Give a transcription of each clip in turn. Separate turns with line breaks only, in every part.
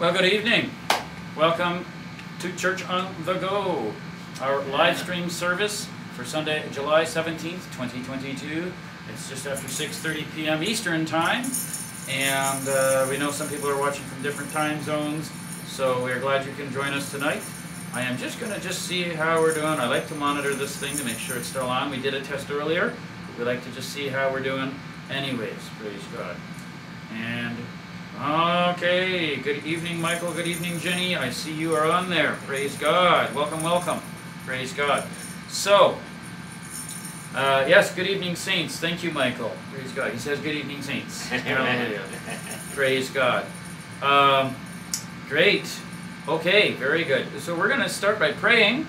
Well, good evening. Welcome to Church on the Go, our live stream service for Sunday, July 17th, 2022. It's just after 6.30 p.m. Eastern Time, and uh, we know some people are watching from different time zones, so we're glad you can join us tonight. I am just going to just see how we're doing. I like to monitor this thing to make sure it's still on. We did a test earlier. We like to just see how we're doing anyways. Praise God. And Okay, good evening, Michael. Good evening, Jenny. I see you are on there. Praise God. Welcome, welcome. Praise God. So, uh, yes, good evening, saints. Thank you, Michael. Praise God. He says, good evening, saints. Hallelujah. Praise God. Um, great. Okay, very good. So we're going to start by praying,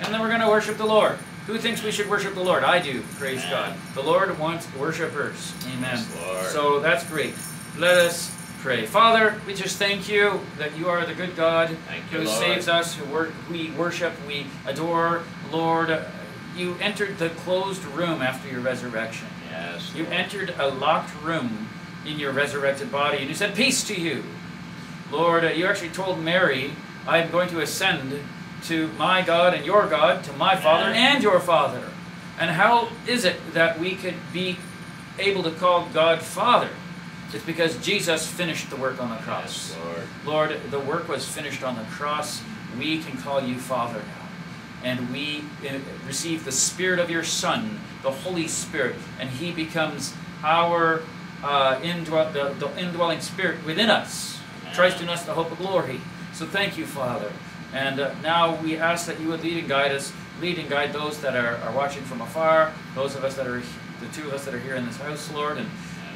and then we're going to worship the Lord. Who thinks we should worship the Lord? I do. Praise Amen. God. The Lord wants worshipers. Amen. Yes, so that's great. Let us pray. Father, we just thank you that you are the good God who you, saves us, who wor we worship, we adore. Lord, you entered the closed room after your resurrection.
Yes.
You entered a locked room in your resurrected body, and you said, Peace to you. Lord, uh, you actually told Mary, I am going to ascend to my God and your God, to my Father and your Father. And how is it that we could be able to call God Father? It's because Jesus finished the work on the cross.
Yes, Lord.
Lord, the work was finished on the cross. We can call you Father now. And we uh, receive the Spirit of your Son, the Holy Spirit, and He becomes our uh, indwell the, the, indwelling Spirit within us. Amen. Christ in us, the hope of glory. So thank you, Father. And uh, now we ask that you would lead and guide us, lead and guide those that are, are watching from afar, those of us that are, the two of us that are here in this house, Lord, and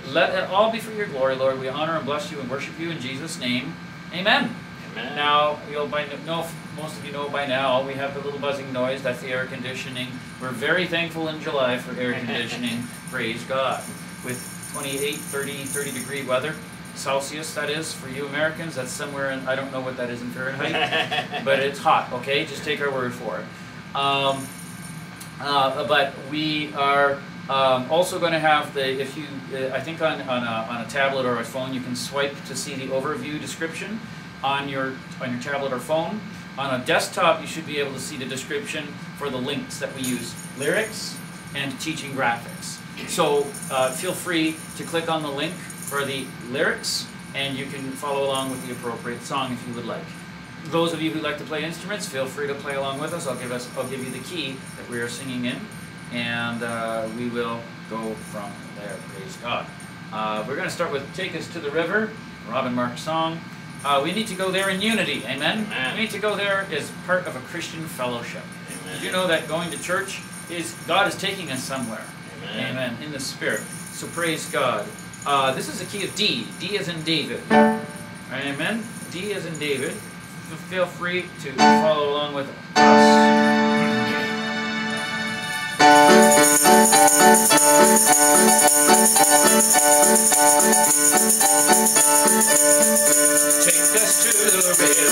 let it all be for your glory, Lord. We honor and bless you and worship you in Jesus' name. Amen.
Amen.
Now, you'll by know, most of you know by now, we have the little buzzing noise. That's the air conditioning. We're very thankful in July for air conditioning. Praise God. With 28, 30, 30 degree weather. Celsius, that is, for you Americans. That's somewhere in, I don't know what that is in Fahrenheit, but it's hot, okay? Just take our word for it. Um, uh, but we are um, also going to have the, if you, uh, I think on, on a, on, a, tablet or a phone, you can swipe to see the overview description on your, on your tablet or phone. On a desktop, you should be able to see the description for the links that we use, lyrics and teaching graphics. So uh, feel free to click on the link for the lyrics and you can follow along with the appropriate song if you would like. Those of you who like to play instruments, feel free to play along with us. I'll give us I'll give you the key that we are singing in and uh, we will go from there. Praise God. Uh, we're going to start with Take Us to the River, Robin Mark's song. Uh, we need to go there in unity. Amen?
Amen?
We need to go there as part of a Christian fellowship.
Amen.
Did you know that going to church is God is taking us somewhere?
Amen.
Amen. In the Spirit. So praise God. Uh, this is the key of D. D is in David. Amen. D is in David. Feel free to follow along with us. To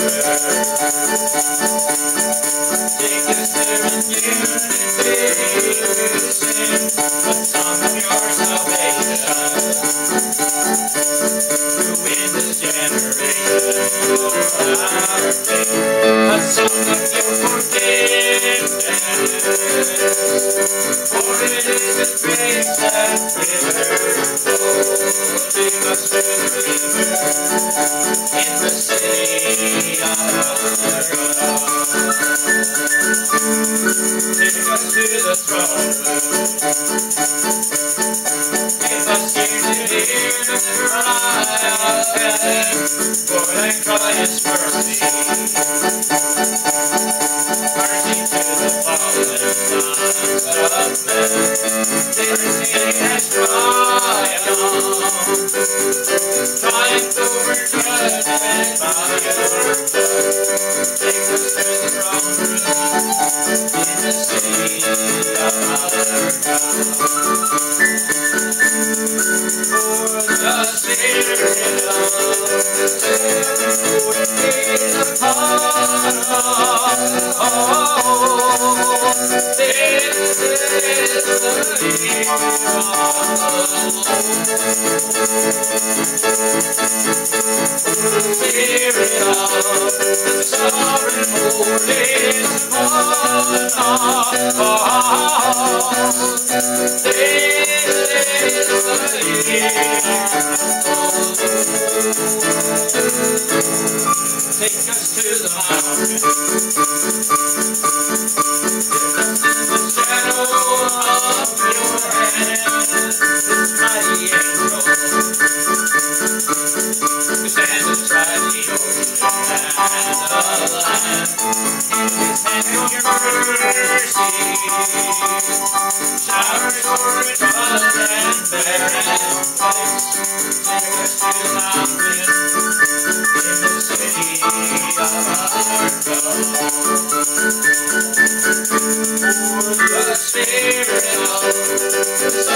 the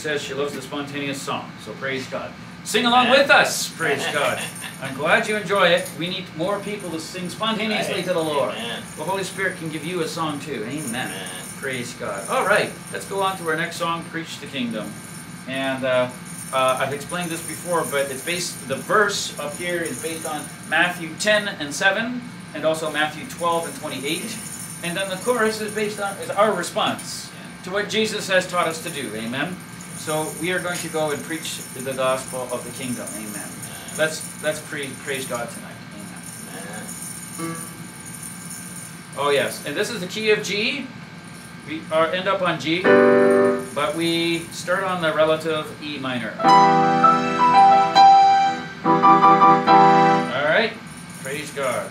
says she loves the spontaneous song, so praise God. Sing along with us, praise God. I'm glad you enjoy it. We need more people to sing spontaneously to the Lord.
Amen.
The Holy Spirit can give you a song too. Amen.
Amen.
Praise God. All right, let's go on to our next song, Preach the Kingdom. And uh, uh, I've explained this before, but it's based, the verse up here is based on Matthew 10 and 7, and also Matthew 12 and 28. And then the chorus is based on is our response to what Jesus has taught us to do. Amen. So we are going to go and preach the gospel of the kingdom. Amen. Let's let's pre- praise God tonight. Amen. Oh yes, and this is the key of G. We are end up on G, but we start on the relative E minor. All right, praise God.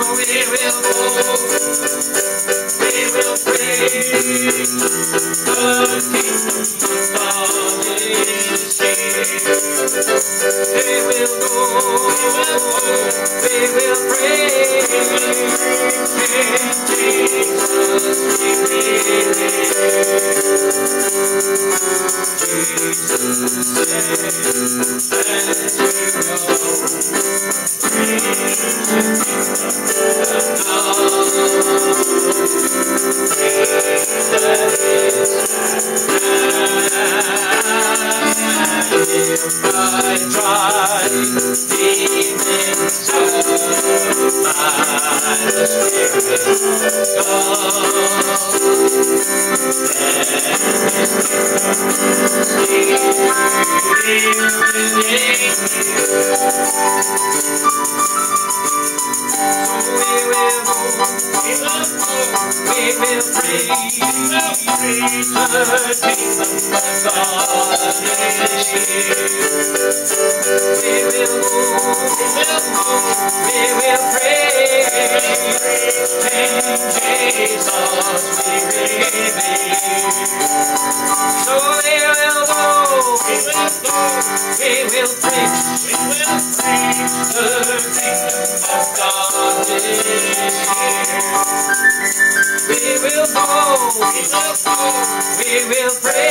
we will go, we will praise the kingdom of. We will go, we will praise King Jesus. Jesus you go, I try we will praise,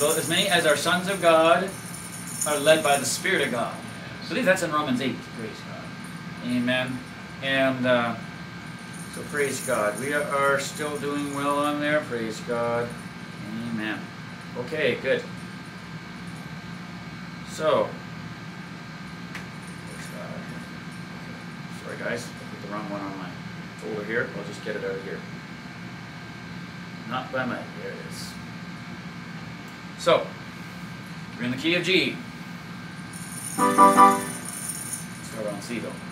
though as many as are sons of God are led by the Spirit of God. Believe that's in Romans 8. Praise God. Amen. And uh, so praise God. We are still doing well on there. Praise God. Amen. Okay, good. So. Sorry guys, I put the wrong one on my folder here. I'll just get it out of here. Not by might. There it is. So, we're in the key of G. Start on C though.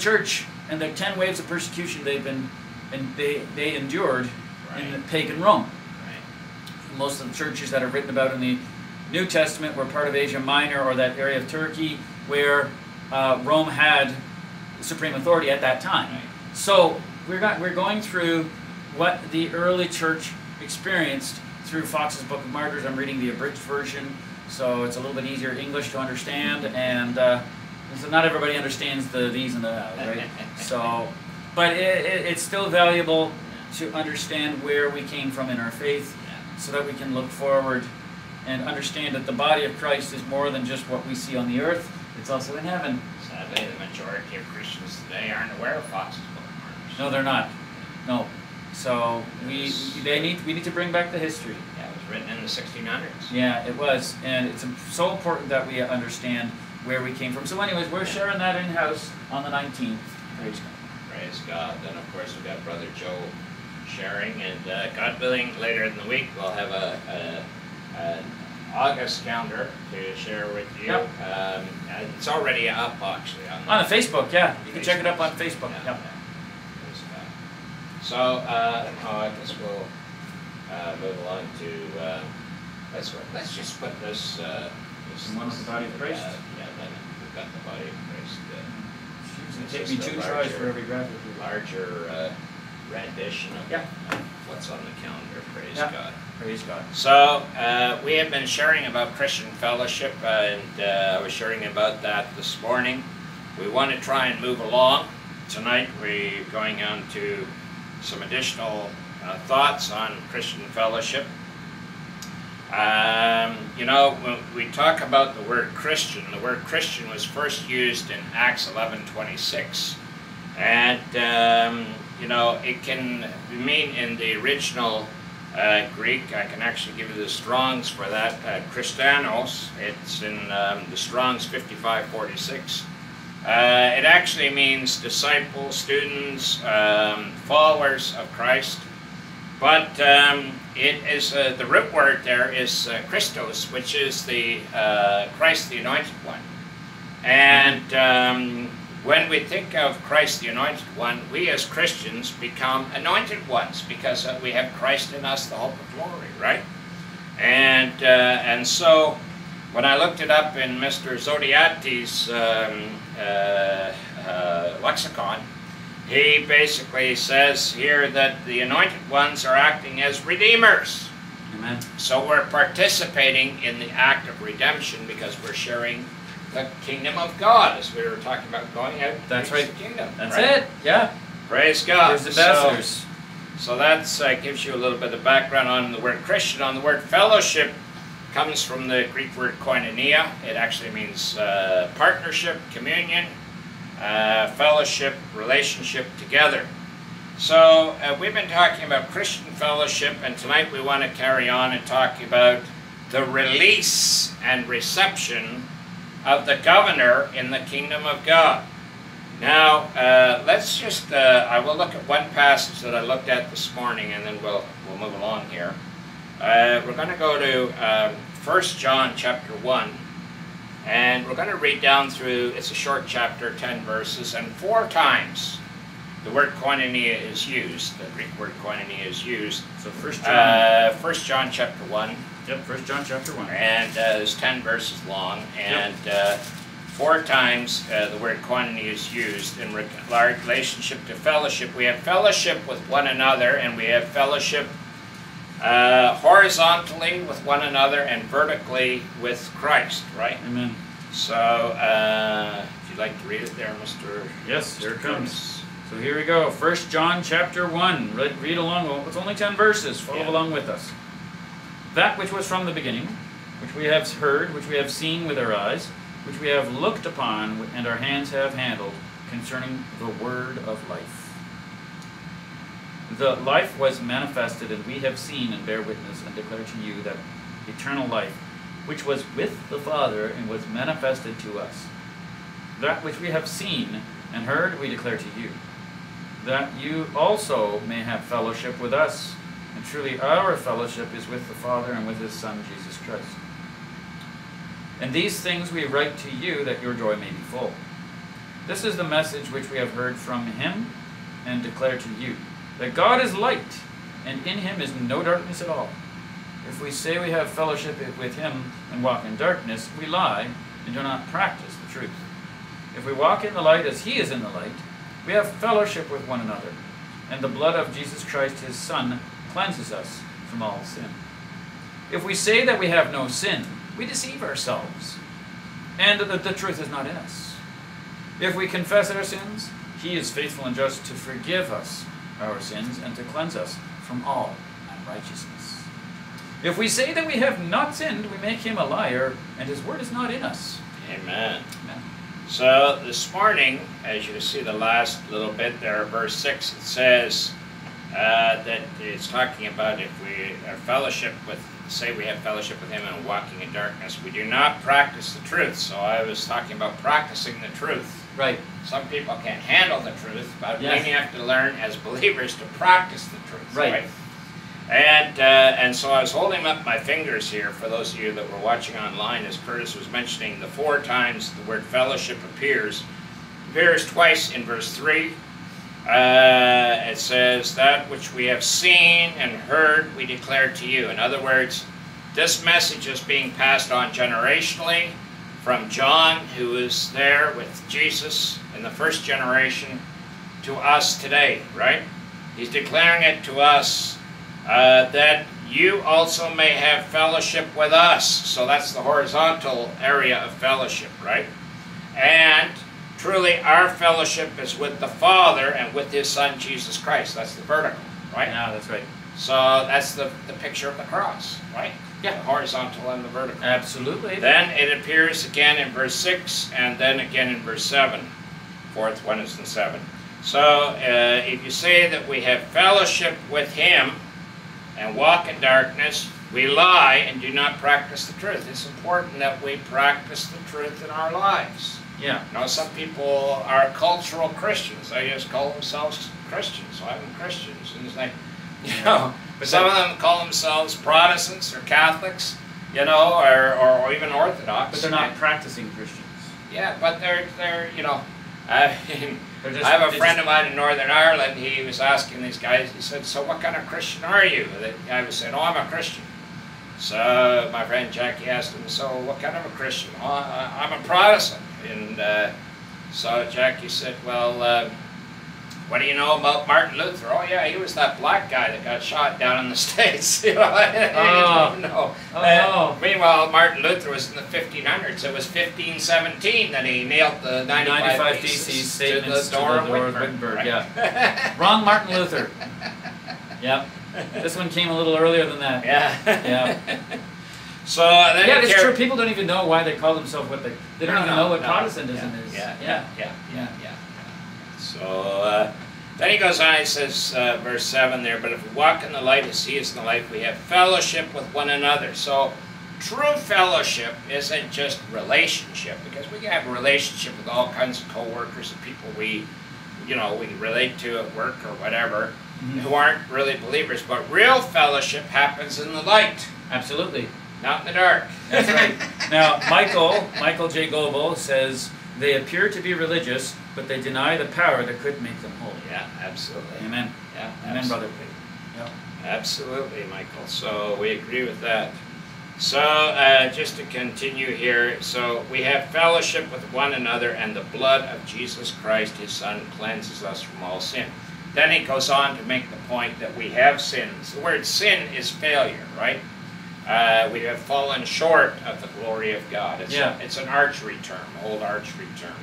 Church and the 10 waves of persecution they've been, and they, they endured in
Right.
pagan Rome.
Right.
Most of the churches that are written about in the New Testament were part of Asia Minor or that area of Turkey where uh, Rome had supreme authority at that time.
Right.
So we're, got, we're going through what the early church experienced through Foxe's Book of Martyrs. I'm reading the abridged version, so it's a little bit easier English to understand, and uh, so not everybody understands the these and the thous, right? so, but it, it, it's still valuable to understand where we came from in our faith, so that we can look forward and understand that the body of Christ is more than just what we see on the earth; it's also in heaven.
Sadly, the majority of Christians today aren't aware of Foxe's Book of Martyrs.
No, they're not. No. So we they need we need to bring back the history.
Yeah, it was written in the 1600s.
Yeah, it was, and it's so important that we understand where we came from. So, anyways, we're sharing that in house on the 19th. Praise God.
Praise God. Then, of course, we've got Brother Joe sharing, and uh, God willing, later in the week, we'll have a, a, an August calendar to share with you.
Yep.
Um, and it's already up, actually. On,
On the Facebook, yeah. You can check it up on Facebook.
Yeah,
Yep.
So, uh, oh, I guess we'll uh, move along to. Uh, let's let's just put this. Uh, this
one with the body of Christ?
Yeah, then we've got the body of Christ. Uh,
It's gonna take me two tries for every graphic.
larger uh, rendition of,
Yeah.
of what's on the calendar. Praise
Yeah.
God.
Praise God.
So uh, we have been sharing about Christian fellowship, and uh, I was sharing about that this morning. We want to try and move along. Tonight we're going on to some additional uh, thoughts on Christian fellowship. Um, you know, when we talk about the word Christian, the word Christian was first used in Acts 11:26, and um, you know it can mean in the original uh, Greek. I can actually give you the Strong's for that. Uh. It's in um, the Strong's 5546. Uh, it actually means disciples, students, um, followers of Christ. But um, it is uh, the root word there is uh, Christos, which is the uh, Christ, the Anointed One. And um, when we think of Christ, the Anointed One, we as Christians become anointed ones because uh, we have Christ in us, the hope of glory, right? And uh, and so when I looked it up in Mr. Zodhiates' um, uh, lexicon, he basically says here that the anointed ones are acting as redeemers.
Amen.
So we're participating in the act of redemption because we're sharing the kingdom of God, as we were talking about going out.
That's right.
The kingdom.
That's
right?
it. Yeah.
Praise God.
There's ambassadors.
So, so that uh, gives you a little bit of background on the word Christian. On the word fellowship comes from the Greek word koinonia. It actually means uh, partnership, communion, uh, fellowship, relationship together. So uh, we've been talking about Christian fellowship, and tonight we want to carry on and talk about the release and reception of the governor in the kingdom of God. Now, uh, let's just, uh, I will look at one passage that I looked at this morning, and then we'll, we'll move along here. Uh, we're going to go to um, 1 John chapter 1, and we're going to read down through, it's a short chapter, 10 verses, and four times the word koinonia is used, the Greek word koinonia is used.
So First John.
Uh, 1 John chapter 1,
yep. First John chapter one.
and uh, it's 10 verses long, and uh, four times uh, the word koinonia is used in re- relationship to fellowship. We have fellowship with one another, and we have fellowship uh, horizontally with one another and vertically with Christ, right?
Amen.
So, uh, if you'd like to read it there, Mr.
Yes, here it comes. So here we go. First John chapter 1. Read, read along. Well, it's only 10 verses. Follow
Yeah.
along with us. That which was from the beginning, which we have heard, which we have seen with our eyes, which we have looked upon, and our hands have handled, concerning the word of life. The life was manifested, and we have seen and bear witness and declare to you that eternal life, which was with the Father and was manifested to us. That which we have seen and heard, we declare to you, that you also may have fellowship with us. And truly, our fellowship is with the Father and with His Son, Jesus Christ. And these things we write to you that your joy may be full. This is the message which we have heard from Him and declare to you that God is light, and in Him is no darkness at all. If we say we have fellowship with Him and walk in darkness, we lie and do not practice the truth. If we walk in the light as He is in the light, we have fellowship with one another, and the blood of Jesus Christ, His Son, cleanses us from all sin. If we say that we have no sin, we deceive ourselves, and that the truth is not in us. If we confess our sins, He is faithful and just to forgive us our sins and to cleanse us from all unrighteousness. If we say that we have not sinned, we make Him a liar, and His word is not in us.
Amen.
Amen.
So this morning, as you see the last little bit there, verse 6, it says uh, that it's talking about if we are fellowship with say we have fellowship with Him and walking in darkness, we do not practice the truth. So I was talking about practicing the truth.
Right.
Some people can't handle the truth, but
Yes.
we have to learn as believers to practice the truth.
Right.
And uh, and so I was holding up my fingers here for those of you that were watching online, as Curtis was mentioning, the four times the word fellowship appears. Appears twice in verse three. Uh, it says that which we have seen and heard we declare to you. In other words, this message is being passed on generationally from John, who was there with Jesus in the first generation, to us today, right? He's declaring it to us uh, that you also may have fellowship with us. So that's the horizontal area of fellowship, right? And truly, our fellowship is with the Father and with His Son Jesus Christ. That's the vertical, right?
Yeah, that's right.
So that's the, the picture of the cross, right?
Yeah.
Horizontal and the vertical.
Absolutely.
Then it appears again in verse 6 and then again in verse 7. Fourth one is in 7. So uh, if you say that we have fellowship with Him and walk in darkness, we lie and do not practice the truth. It's important that we practice the truth in our lives.
Yeah.
You know, some people are cultural Christians. They just call themselves Christians. So I'm Christians. And it's like, you know,
But
some of them call themselves Protestants or Catholics, you know, or, or, or even Orthodox.
But they're not practicing Christians.
Yeah, but they're, they're you know, I,
They're just,
I have a friend
just-
of mine in Northern Ireland. He was asking these guys, he said, So what kind of Christian are you? The guy was saying, Oh, I'm a Christian. So my friend Jackie asked him, So what kind of a Christian? Oh, I- I'm a Protestant. And uh, so Jackie said, Well, uh, what do you know about Martin Luther? Oh, yeah, he was that black guy that got shot down in the States. you know,
Oh.
didn't.
Oh,
Uh,
no.
Meanwhile, Martin Luther was in the 1500s. It was 1517 that he nailed the 95,
95
theses to the
statements to
door
the
of
door of
Wittenberg.
Wittenberg,
right?
yeah. Wrong Martin Luther. Yep. This one came a little earlier than that.
yeah.
Yeah.
So then
Yeah, it's true. People don't even know why they call themselves what they. They don't
No,
even
no,
know what
no.
Protestantism
yeah,
is.
Yeah,
yeah,
yeah. yeah. So uh, then he goes on. He says, uh, verse seven there. But if we walk in the light as He is in the light, we have fellowship with one another. So true fellowship isn't just relationship because we can have a relationship with all kinds of coworkers and people we, you know, we relate to at work or whatever.
Mhm.
Who aren't really believers, but real fellowship happens in the light,
Absolutely.
not in the dark.
That's right. Now, Michael, Michael J. Goebel says they appear to be religious, but they deny the power that could make them holy.
Yeah, absolutely.
Amen.
Yeah,
Amen, brother.
absolutely.
Yep.
Absolutely, Michael. So we agree with that. So uh, just to continue here, so we have fellowship with one another, and the blood of Jesus Christ, His Son, cleanses us from all sin. Then he goes on to make the point that we have sins. The word sin is failure, right? Uh, we have fallen short of the glory of God. It's,
Yeah.
it's an archery term, old archery term.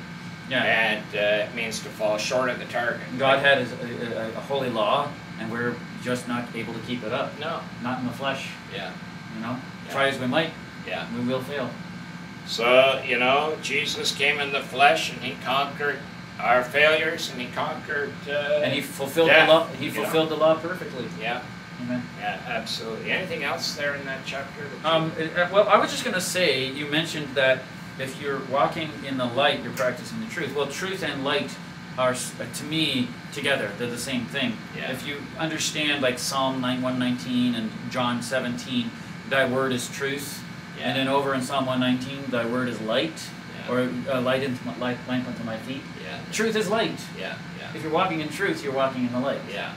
Yeah.
And uh, it means to fall short of the target.
God had a, a, a holy law, and we're just not able to keep it up.
No.
Not in the flesh,
Yeah.
you know.
Yeah.
Try as we might,
Yeah.
we will fail.
So, you know, Jesus came in the flesh and he conquered our failures and he conquered. Uh,
And he fulfilled
death,
the law. He
know.
fulfilled the law perfectly.
Yeah,
Amen.
yeah, absolutely. Anything else there in that chapter? That
Um, uh, well, I was just going to say, you mentioned that if you're walking in the light, you're practicing the truth. Well, truth and light are, uh, to me, together. They're the same thing.
Yeah.
If you understand, like Psalm 9, 119 and John 17, thy word is truth.
yeah.
And then over in Psalm 119, thy word is light,
yeah.
or uh, light into my, light, lamp unto my feet.
yeah,
Truth is light.
yeah, yeah,
If you're walking in truth, you're walking in the light.
yeah,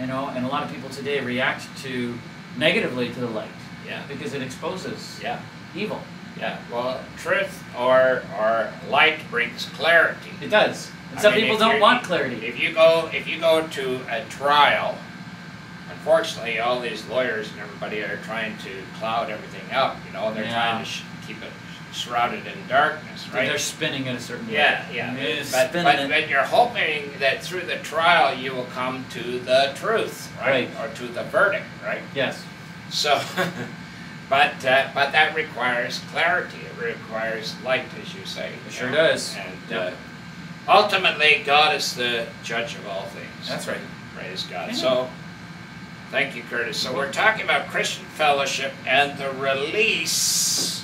You know, and a lot of people today react to negatively to the light
yeah,
because it exposes
yeah,
evil.
yeah. Well, truth or or light brings clarity.
It does. And some
mean,
people don't want clarity.
If you go, if you go to a trial, unfortunately, all these lawyers and everybody are trying to cloud everything up. You know, they're
Yeah.
trying to sh- keep it shrouded in darkness, right?
They're spinning in a certain way.
Yeah, yeah. But, but, but you're hoping that through the trial you will come to the truth, right?
Right.
Or to the verdict, right?
Yes.
So, but uh, but that requires clarity. It requires light, as you say.
It sure does.
And
Yep.
uh, ultimately, God is the judge of all things.
That's right.
Praise God.
Yeah.
So, Thank you, Curtis. So we're talking about Christian fellowship and the release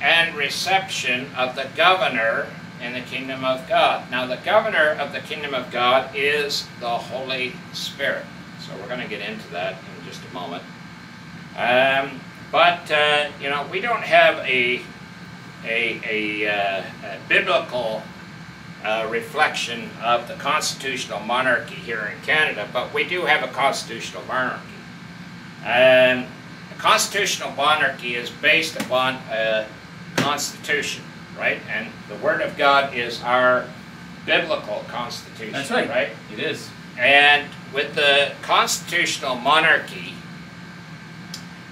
and reception of the governor in the kingdom of God. Now, the governor of the kingdom of God is the Holy Spirit. So we're going to get into that in just a moment. Um, but uh, you know, we don't have a a, a, uh, a biblical uh, reflection of the constitutional monarchy here in Canada, but we do have a constitutional monarchy. And a constitutional monarchy is based upon a constitution, right? And the Word of God is our biblical constitution,
That's right.
right?
It is.
And with the constitutional monarchy,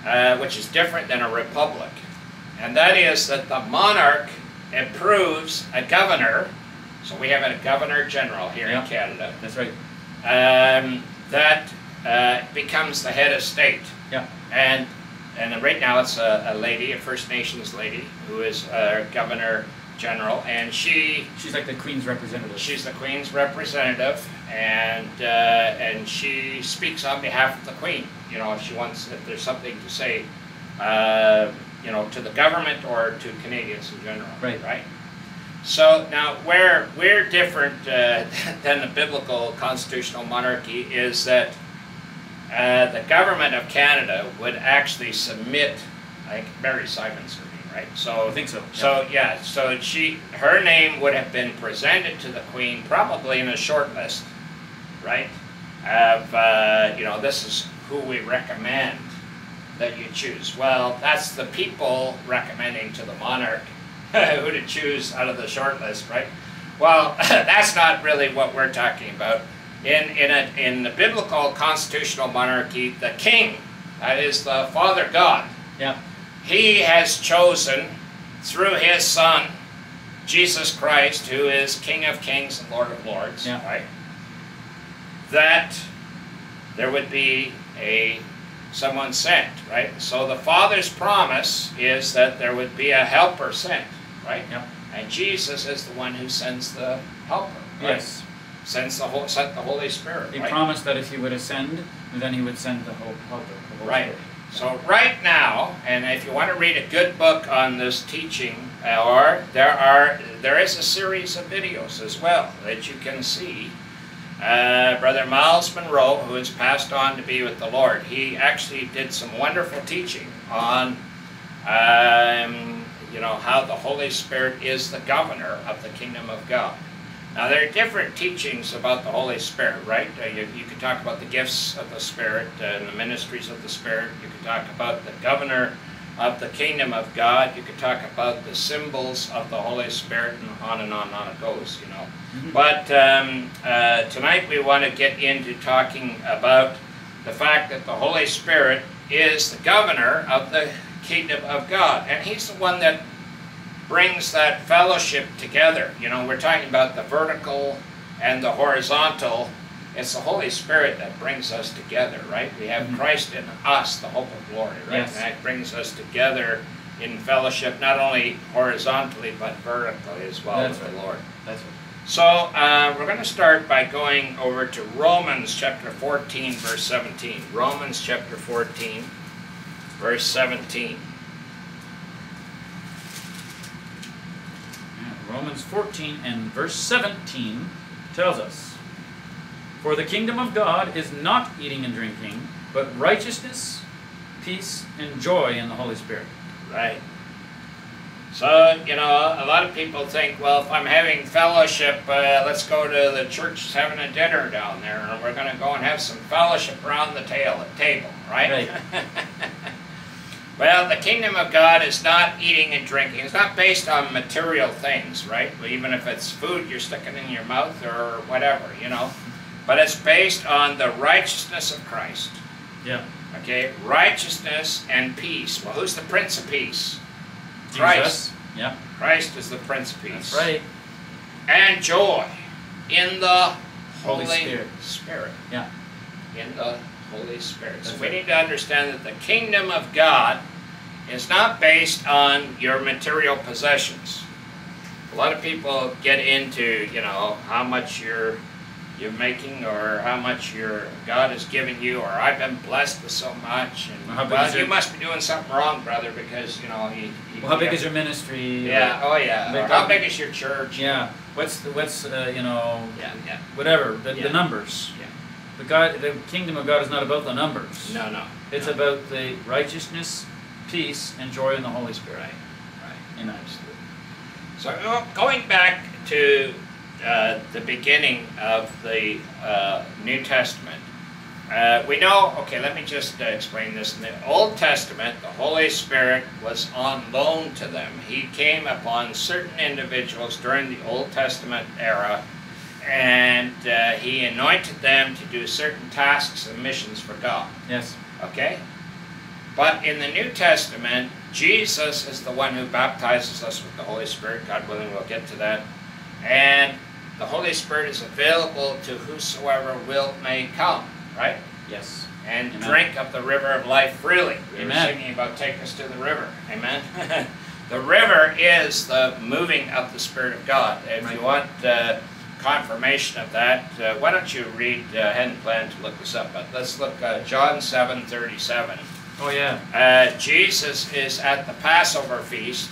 uh, which is different than a republic, and that is that the monarch approves a governor, so we have a governor general here
Yeah.
in Canada,
That's right.
um, that uh, becomes the head of state.
Yeah.
And and right now it's a, a lady, a First Nations lady, who is uh, governor general, and she
She's like the Queen's representative.
She's the Queen's representative, and uh, and she speaks on behalf of the Queen. You know, if she wants, if there's something to say, uh, you know, to the government or to Canadians in general.
Right.
Right. So now, where we're different uh, than the biblical constitutional monarchy is that uh, the government of Canada would actually submit, like Mary Simons, her name, right? So
I think so.
so yeah, so she her name would have been presented to the Queen probably in a short list, right? Of uh, you know this is who we recommend that you choose. Well, that's the people recommending to the monarch who to choose out of the short list, right? Well, that's not really what we're talking about. In in a in the biblical constitutional monarchy, the king, that is the Father God,
Yeah.
he has chosen through his son jesus christ who is king of kings and lord of lords
Yeah.
right that there would be a someone sent right so the father's promise is that there would be a helper sent right
Yep.
and jesus is the one who sends the helper right?
Yes.
Sends the whole sent the holy spirit
He
right?
promised that if he would ascend, then he would send the Holy Helper.
Right.
Spirit.
So right now, and if you want to read a good book on this teaching, or there are there is a series of videos as well that you can see. Uh, Brother Myles Munroe, who has passed on to be with the Lord, he actually did some wonderful teaching on, um, you know, how the Holy Spirit is the governor of the kingdom of God. Now, there are different teachings about the Holy Spirit, right? Uh, you, you could talk about the gifts of the Spirit uh, and the ministries of the Spirit. You could talk about the governor of the kingdom of God. You could talk about the symbols of the Holy Spirit, and on and on and on it goes, you know.
Mhm.
But um, uh, tonight we want to get into talking about the fact that the Holy Spirit is the governor of the kingdom of God. And He's the one that brings that fellowship together. You know, we're talking about the vertical and the horizontal. It's the Holy Spirit that brings us together, right? We have
Mhm.
Christ in us, the hope of glory, right?
Yes.
And that brings us together in fellowship, not only horizontally, but vertically as well
That's
with the. Lord.
That's it.
So uh, we're going to start by going over to Romans chapter 14, verse 17. Romans chapter 14, verse 17.
Yeah, Romans 14 and verse 17 tells us For the kingdom of God is not eating and drinking, but righteousness, peace, and joy in the Holy Spirit.
Right. So, you know, a lot of people think, well, if I'm having fellowship, uh, let's go to the church having a dinner down there, and we're going to go and have some fellowship around the tail, table, right? well, the kingdom of God is not eating and drinking. It's not based on material things, right? Even if it's food you're sticking in your mouth or whatever, you know. But it's based on the righteousness of Christ.
Yeah.
Okay, righteousness and peace. Well, who's the Prince of Peace? Christ.
Jesus. Yeah.
Christ is the Prince of Peace.
That's right.
And joy in the
Holy
Holy,
Spirit.
Spirit.
Yeah.
In the Holy Spirit. So
That's
we
right.
need to understand that the kingdom of God is not based on your material possessions. A lot of people get into, you know, how much your you're making or how much your God has given you or I've been blessed with so much and
Well, how
well you
your-
must be doing something wrong brother because you know he, he
Well, how big is your ministry?
yeah oh yeah
Big
or how big is your church
Yeah. What's the, what's uh, you know
yeah yeah
whatever the,
Yeah.
the numbers. The God, the kingdom of God is not about the numbers.
no no
It's
no.
about the righteousness, peace, and joy in the Holy Spirit.
right right
Amen.
Absolutely. So uh, going back to uh, the beginning of the uh, New Testament, uh, we know. Okay, let me just uh, explain this. In the Old Testament, the Holy Spirit was on loan to them. He came upon certain individuals during the Old Testament era, and uh, he anointed them to do certain tasks and missions for God.
Yes.
Okay? But in the New Testament, Jesus is the one who baptizes us with the Holy Spirit. God willing, we'll get to that. And the Holy Spirit is available to whosoever will may come, right?
Yes.
And
Amen.
drink of the river of life freely. We were
Amen.
singing about take us to the river. Amen. the river is the moving of the Spirit of God. If you want uh, confirmation of that, uh, why don't you read? Uh, I hadn't planned to look this up, but let's look uh, John seven thirty seven.
Oh yeah.
Uh, Jesus is at the Passover feast,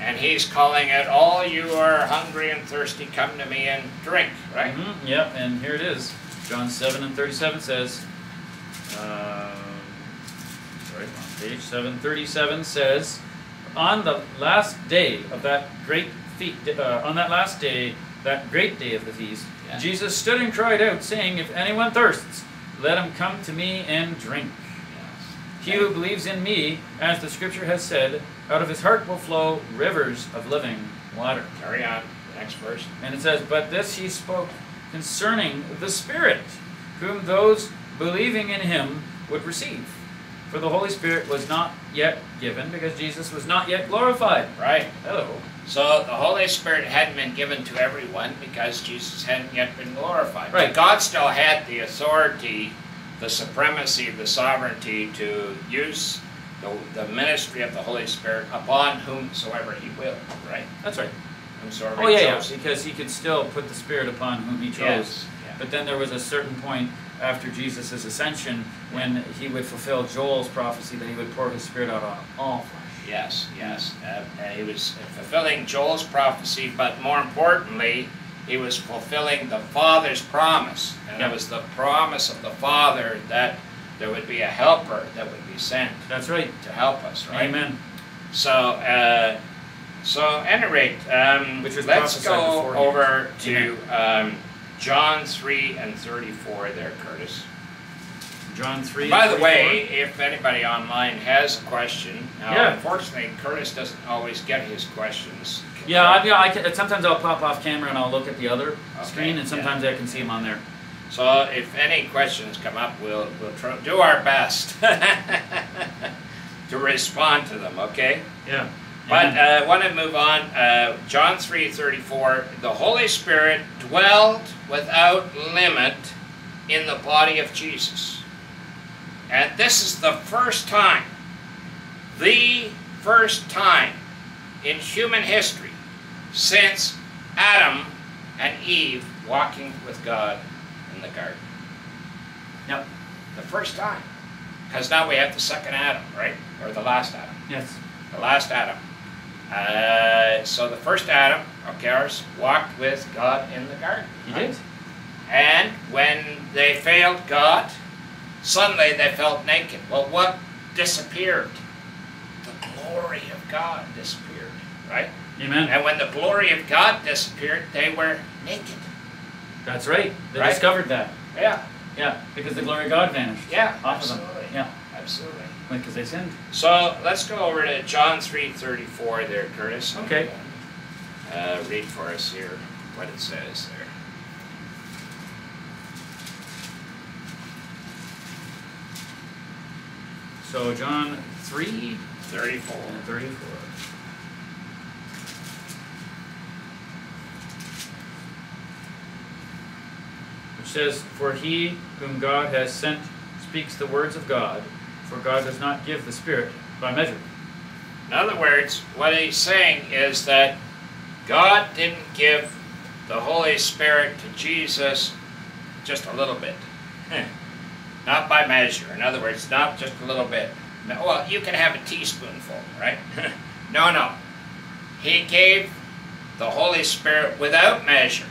and he's calling out, "All you are hungry and thirsty, come to me and drink." Right?
Mhm, Yep. And here it is. John seven and thirty-seven says. Um, sorry, wrong page. Seven thirty-seven says, on the last day of that great feast, uh, on that last day, that great day of the feast,
Yeah.
Jesus stood and cried out, saying, "If anyone thirsts, let him come to me and drink." He who believes in me, as the scripture has said, out of his heart will flow rivers of living water.
Carry on. Next verse.
And it says, But this he spoke concerning the Spirit, whom those believing in him would receive. For the Holy Spirit was not yet given, because Jesus was not yet glorified.
Right.
Hello.
So the Holy Spirit hadn't been given to everyone because Jesus hadn't yet been glorified.
Right.
But God still had the authority, the supremacy, the sovereignty to use the, the ministry of the Holy Spirit upon whomsoever He will. Right.
That's right.
Whomsoever
Oh,
He
yeah, yeah, because he could still put the Spirit upon whom he chose.
Yes. Yeah.
But then there was a certain point after Jesus' ascension when he would fulfill Joel's prophecy that he would pour his Spirit out on all flesh.
Yes, yes. Uh, uh, he was fulfilling Joel's prophecy, but more importantly, he was fulfilling the Father's promise. And
Yeah.
it was the promise of the Father that there would be a helper that would be sent
That's right.
to help us, right?
Amen.
So, uh, so at any rate, um,
Which was
let's go over to um, John 3 and 34 there, Curtis.
John 3.
By the
44.
way, if anybody online has a question, now
Yeah.
unfortunately Curtis doesn't always get his questions.
Yeah, I, yeah, I can, sometimes I'll pop off camera and I'll look at the other
Okay,
screen, and sometimes I can see him on there.
So if any questions come up, we'll we'll try, do our best to respond to them. Okay.
Yeah.
But
Amen.
uh, I want to move on. Uh, John three thirty four. The Holy Spirit dwelt without limit in the body of Jesus, and this is the first time, the first time in human history since Adam and Eve walking with God in the garden.
Yep.
The first time, because now we have the second Adam, right, or the last Adam
Yes.
the last Adam. Uh, so the first Adam, okay, ours, walked with God in the garden.
He
right?
did.
And when they failed God, suddenly they felt naked. Well, what disappeared? The glory of God disappeared, right?
Amen.
And when the glory of God disappeared, they were naked.
That's right. They
Right?
discovered that.
Yeah,
Yeah, because the glory of God vanished.
yeah,
Off of them.
absolutely.
Yeah,
Absolutely.
because they sinned.
So let's go over to John 3.34 there, Curtis.
Okay.
Uh, read for us here what it says there.
So John 3
34.
and 34. Which says, For he whom God has sent speaks the words of God, for God does not give the Spirit by measure.
In other words, what he's saying is that God didn't give the Holy Spirit to Jesus just a little bit. not by measure. In other words, not just a little bit. No, well, you can have a teaspoonful, right? no, no. He gave the Holy Spirit without measure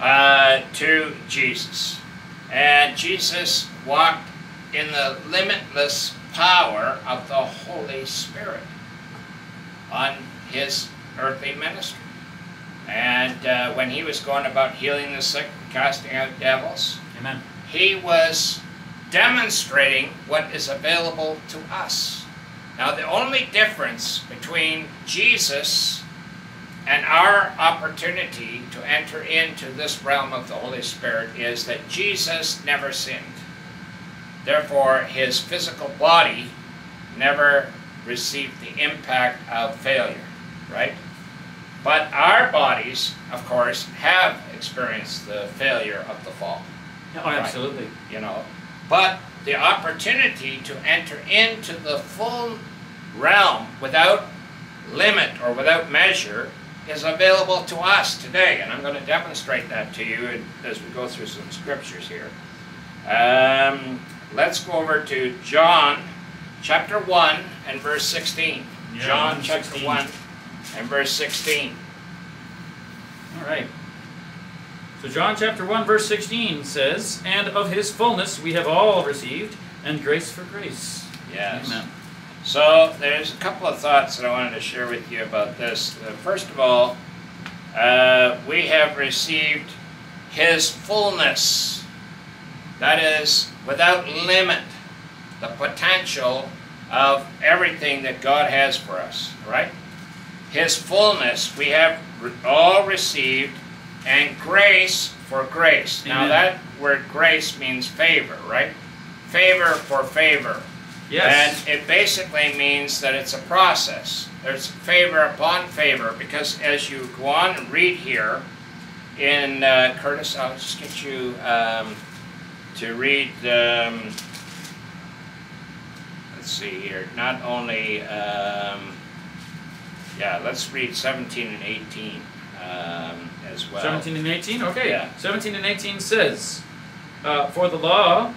uh, to Jesus. And Jesus walked in the limitless power of the Holy Spirit on his earthly ministry. And uh, when he was going about healing the sick, and casting out devils,
Amen.
he was demonstrating what is available to us. Now, the only difference between Jesus and our opportunity to enter into this realm of the Holy Spirit is that Jesus never sinned. Therefore, his physical body never received the impact of failure, right? But our bodies, of course, have experienced the failure of the fall,
Oh, absolutely.
you know. But the opportunity to enter into the full realm without limit or without measure is available to us today. And I'm going to demonstrate that to you as we go through some scriptures here. Um, let's go over to John chapter 1 and verse 16.
Yeah,
John
1,
chapter 1 and verse 16.
All right. So John chapter 1 verse 16 says, "And of his fullness we have all received, and grace for grace."
Yes.
Amen.
So there's a couple of thoughts that I wanted to share with you about this. Uh, First of all, uh, we have received His fullness. That is, without limit, the potential of everything that God has for us, right? His fullness we have re- all received, and grace for grace. Now that word grace means favor, right? Favor for favor.
Yes.
And it basically means that it's a process. There's favor upon favor because as you go on and read here in uh, Curtis, I'll just get you um, to read. Um, let's see here. Not only, um, yeah, let's read 17 and 18 um, as well.
17 and 18? Okay.
Yeah.
17 and 18 says, uh, For the law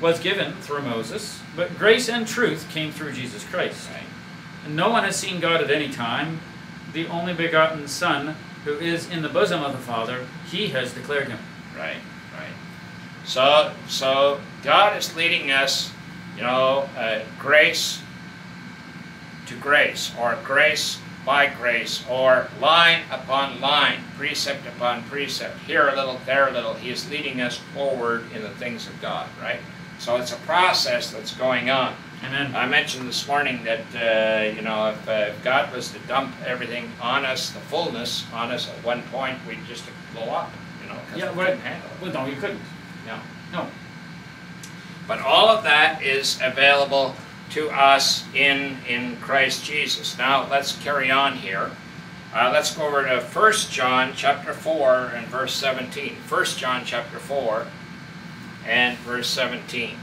was given through Moses, but grace and truth came through Jesus Christ.
Right.
And no one has seen God at any time. The only begotten Son, who is in the bosom of the Father, he has declared him.
Right, right. So, so God is leading us, you know, uh, grace to grace, or grace by grace, or line upon line, precept upon precept. Here a little, there a little. He is leading us forward in the things of God, right? So it's a process that's going on.
Amen.
I mentioned this morning that, uh, you know, if, uh, if God was to dump everything on us, the fullness on us at one point, we'd just blow up, you know, because
Yeah,
we
well,
couldn't handle it.
well, no, you couldn't.
No.
No.
But all of that is available to us in, in Christ Jesus. Now, let's carry on here. Uh, let's go over to 1 John chapter 4 and verse 17. 1 John chapter 4 and verse 17.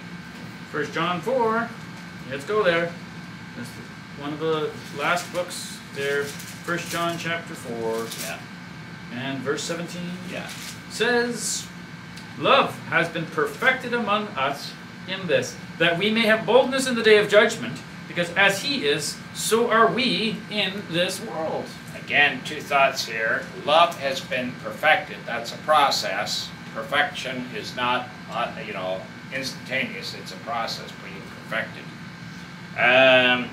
First John 4. Let's go there. That's one of the last books there. First John chapter 4
Yeah.
and verse 17
Yeah.
says, Love has been perfected among us in this, that we may have boldness in the day of judgment, because as he is, so are we in this world.
Again, two thoughts here. Love has been perfected. That's a process. Perfection is not, uh, you know, instantaneous. It's a process being perfected. Um,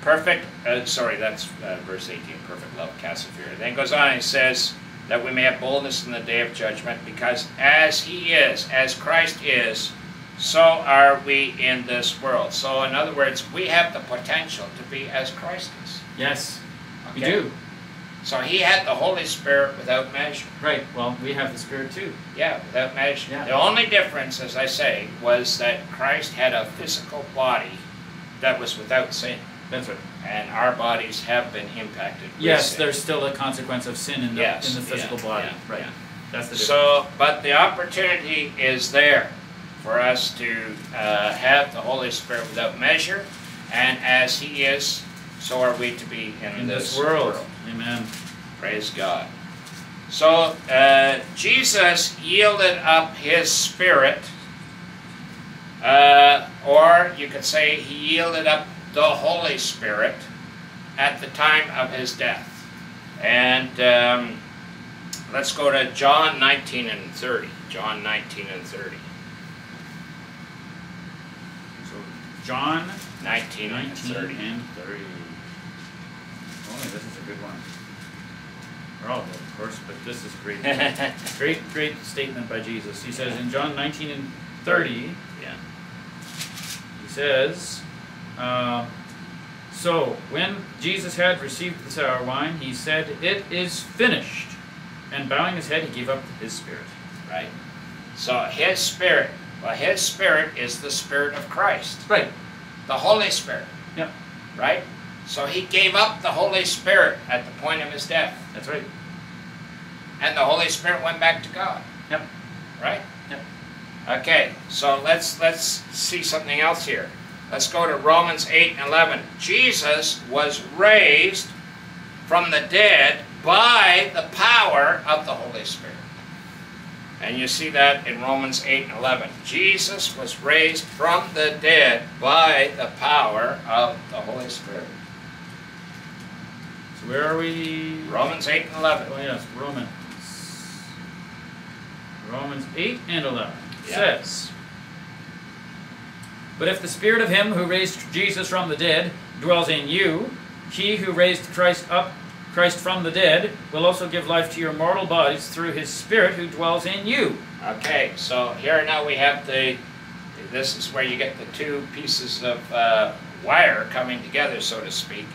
perfect. Uh, sorry, that's uh, verse 18. Perfect love casts fear. Then goes on. and says that we may have boldness in the day of judgment, because as He is, as Christ is, so are we in this world. So, in other words, we have the potential to be as Christ is.
Yes, we do.
So he had the Holy Spirit without measure.
Right, well, we have the Spirit too.
Yeah, without measure.
Yeah.
The only difference, as I say, was that Christ had a physical body that was without sin.
That's right.
And our bodies have been impacted.
Yes, there's still a consequence of sin in the,
Yes,
in the physical
yeah,
body.
yeah,
right. That's the difference.
So, but the opportunity is there for us to uh, have the Holy Spirit without measure, and as He is, so are we to be in,
in this world. Amen.
Praise God. So uh, Jesus yielded up his spirit, uh, or you could say he yielded up the Holy Spirit at the time of his death. And um, let's go to John 19 and 30. John 19 and 30.
So John
19,
19
and 30.
and 30. Oh, this is a good one. They're all good, of course, but this is great. great, great statement by Jesus. He says in John 19 and 30,
yeah.
he says, uh, So when Jesus had received the sour wine, he said, It is finished. And bowing his head, he gave up his spirit.
Right. So his spirit, well, his spirit is the spirit of Christ,
Right.
the Holy Spirit.
Yep.
Right? So he gave up the Holy Spirit at the point of his death.
That's right.
And the Holy Spirit went back to God.
Yep.
Right?
Yep.
Okay, so let's let's see something else here. Let's go to Romans 8 and 11. Jesus was raised from the dead by the power of the Holy Spirit. And you see that in Romans 8 and 11. Jesus was raised from the dead by the power of the Holy Spirit.
So where are we?
Romans 8 and 11.
Oh yes, Romans. Romans 8 and 11
Yeah.
says, But if the spirit of him who raised Jesus from the dead dwells in you, he who raised Christ up Christ from the dead will also give life to your mortal bodies through his spirit who dwells in you.
Okay, so here now we have the, this is where you get the two pieces of uh, wire coming together, so to speak.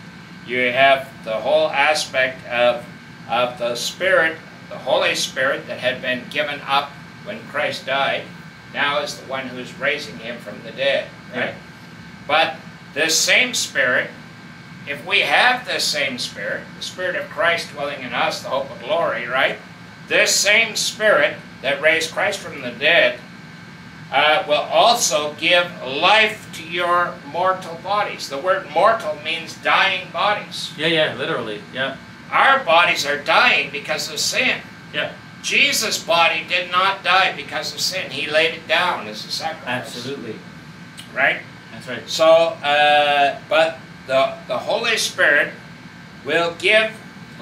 You have the whole aspect of, of the Spirit, the Holy Spirit that had been given up when Christ died, now is the one who is raising him from the dead, right?
Yeah.
But this same Spirit, if we have this same Spirit, the Spirit of Christ dwelling in us, the hope of glory, right? This same Spirit that raised Christ from the dead uh, will also give life to your mortal bodies. The word mortal means dying bodies.
Yeah, yeah, literally. Yeah,
Our bodies are dying because of sin.
yeah,
Jesus' body did not die because of sin. He laid it down as a sacrifice.
absolutely.
Right?
That's right.
So, uh, but the, the Holy Spirit will give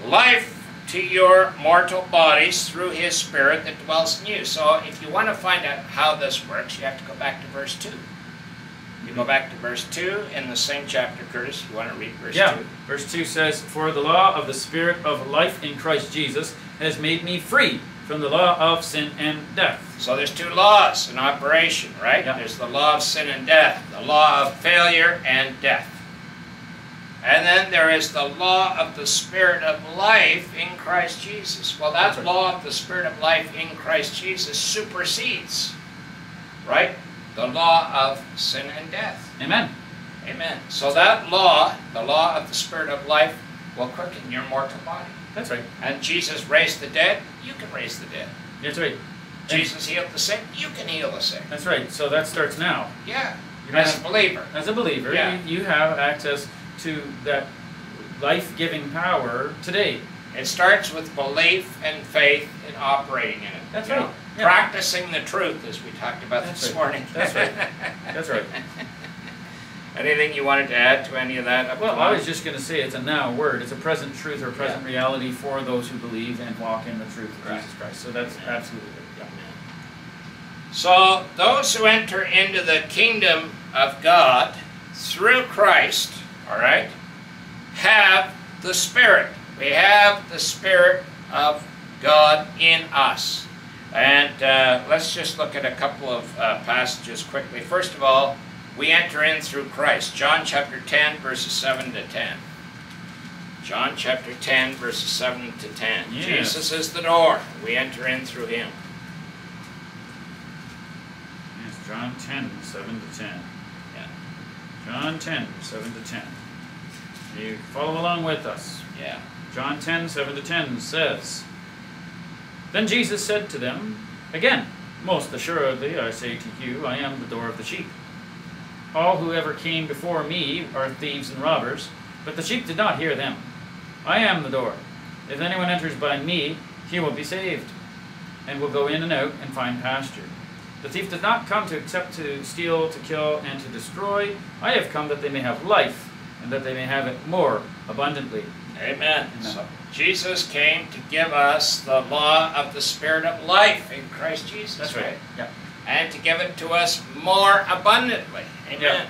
life to your mortal bodies through His Spirit that dwells in you. So, if you want to find out how this works, you have to go back to verse 2. You go back to verse 2 in the same chapter, Curtis. You want to read verse
Yeah,
2?
verse 2 says, For the law of the Spirit of life in Christ Jesus has made me free from the law of sin and death.
So there's two laws in operation, right?
Yeah.
There's the law of sin and death, the law of failure and death. And then there is the law of the Spirit of life in Christ Jesus. Well, that
right.
law of the Spirit of life in Christ Jesus supersedes, right? The law of sin and death.
Amen.
Amen. So that law, the law of the Spirit of life, will quicken your mortal body.
That's right.
And Jesus raised the dead, you can raise the dead.
That's right.
Jesus healed the sick, you can heal the sick.
That's right. So that starts now.
Yeah,
You
as a believer.
As a believer,
Yeah.
you, you have access to that life-giving power today.
It starts with belief and faith in operating in it.
That's
you know,
right. Yeah.
Practicing the truth, as we talked about
That's
this
right.
morning.
That's right. That's right.
Anything you wanted to add to any of that?
Well, I was just going to say it's a now word. It's a present truth or present reality for those who believe and walk in the truth of
Right.
Jesus Christ. So that's absolutely yeah.
So, those who enter into the kingdom of God through Christ, all right, have the Spirit. We have the Spirit of God in us. And uh, let's just look at a couple of uh, passages quickly. First of all, we enter in through Christ. John chapter 10, verses 7 to 10. John chapter 10, verses 7 to 10.
Yes.
Jesus is the door. We enter in through him.
Yes, John 10, 7 to 10.
Yeah.
John 10, 7 to 10. You follow along with us.
Yeah.
John 10, 7 to 10 says, Then Jesus said to them, Again, most assuredly I say to you, I am the door of the sheep. All who ever came before me are thieves and robbers, but the sheep did not hear them. I am the door. If anyone enters by me, he will be saved and will go in and out and find pasture. The thief does not come to except to steal, to kill, and to destroy. I have come that they may have life, and that they may have it more abundantly.
Amen.
Amen.
So Jesus came to give us the law of the Spirit of life in Christ Jesus.
That's right. Yeah.
And to give it to us more abundantly. Amen.
Yeah.